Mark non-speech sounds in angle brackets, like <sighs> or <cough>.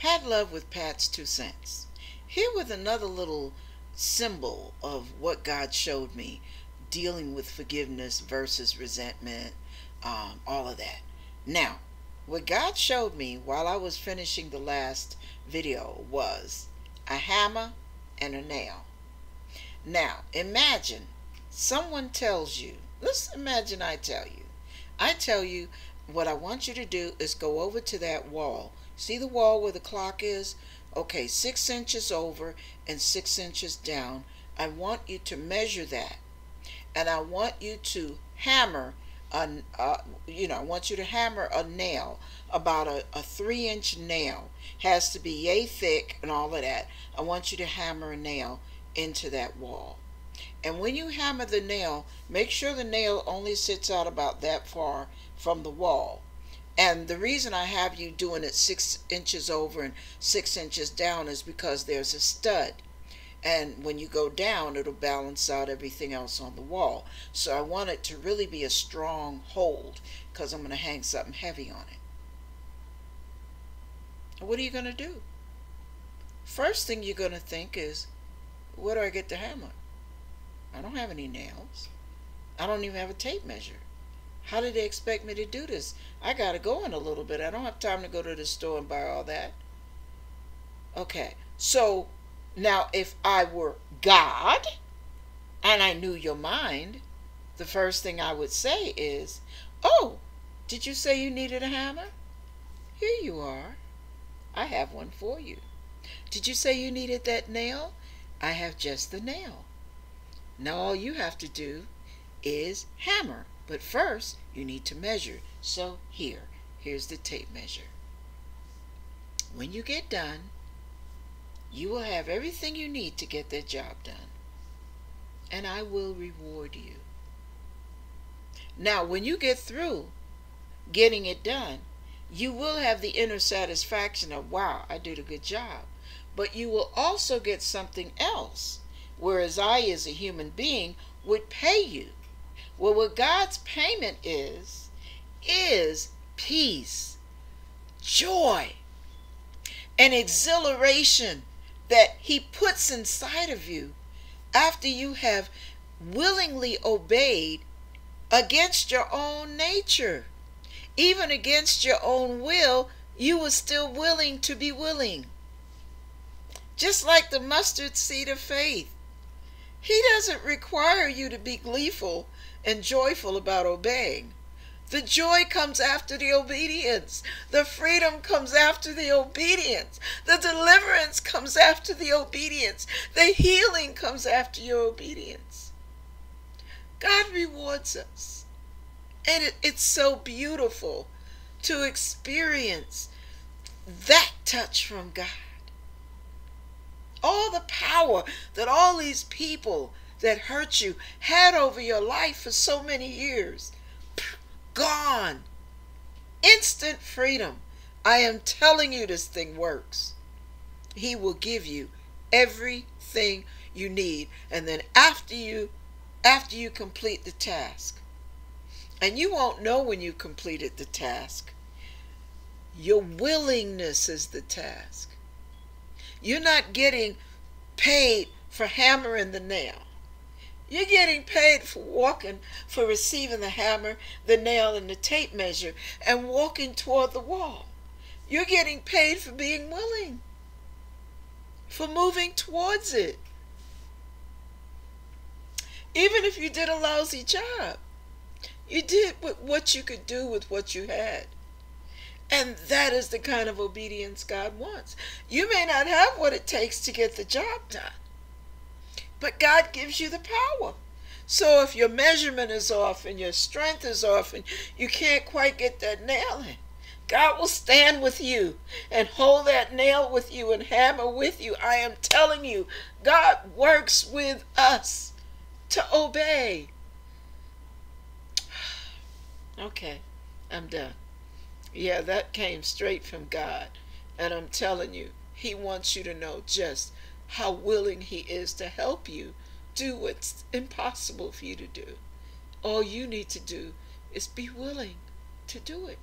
Pat Love with Pat's Two Cents. Here with another little symbol of what God showed me dealing with forgiveness versus resentment, um, all of that. Now, what God showed me while I was finishing the last video was a hammer and a nail. Now, imagine someone tells you, let's imagine I tell you, I tell you what I want you to do is go over to that wall. See the wall where the clock is? Okay, six inches over and six inches down. I want you to measure that. And I want you to hammer a, uh, you know, I want you to hammer a nail, about a, a three inch nail. Has to be yay thick and all of that. I want you to hammer a nail into that wall. And when you hammer the nail, make sure the nail only sits out about that far from the wall. And the reason I have you doing it six inches over and six inches down is because there's a stud. And when you go down, it'll balance out everything else on the wall. So I want it to really be a strong hold because I'm going to hang something heavy on it. What are you going to do? First thing you're going to think is, where do I get the hammer? I don't have any nails. I don't even have a tape measure. How did they expect me to do this? I got to go in a little bit. I don't have time to go to the store and buy all that. Okay, so now if I were God and I knew your mind, the first thing I would say is, Oh, did you say you needed a hammer? Here you are. I have one for you. Did you say you needed that nail? I have just the nail. Now all you have to do is hammer. But first, you need to measure. So here, here's the tape measure. When you get done, you will have everything you need to get that job done. And I will reward you. Now, when you get through getting it done, you will have the inner satisfaction of, wow, I did a good job. But you will also get something else. Whereas I, as a human being, would pay you well, what God's payment is, is peace, joy, and exhilaration that He puts inside of you after you have willingly obeyed against your own nature. Even against your own will, you were still willing to be willing. Just like the mustard seed of faith. He doesn't require you to be gleeful and joyful about obeying. The joy comes after the obedience. The freedom comes after the obedience. The deliverance comes after the obedience. The healing comes after your obedience. God rewards us. And it, it's so beautiful to experience that touch from God. All the power that all these people that hurt you had over your life for so many years. Gone. Instant freedom. I am telling you this thing works. He will give you everything you need and then after you after you complete the task and you won't know when you completed the task your willingness is the task you're not getting paid for hammering the nail you're getting paid for walking, for receiving the hammer, the nail, and the tape measure and walking toward the wall. You're getting paid for being willing, for moving towards it. Even if you did a lousy job, you did what you could do with what you had. And that is the kind of obedience God wants. You may not have what it takes to get the job done. But God gives you the power. So if your measurement is off and your strength is off and you can't quite get that nail in, God will stand with you and hold that nail with you and hammer with you. I am telling you, God works with us to obey. <sighs> Okay, I'm done. Yeah, that came straight from God. And I'm telling you, He wants you to know just how willing He is to help you do what's impossible for you to do. All you need to do is be willing to do it.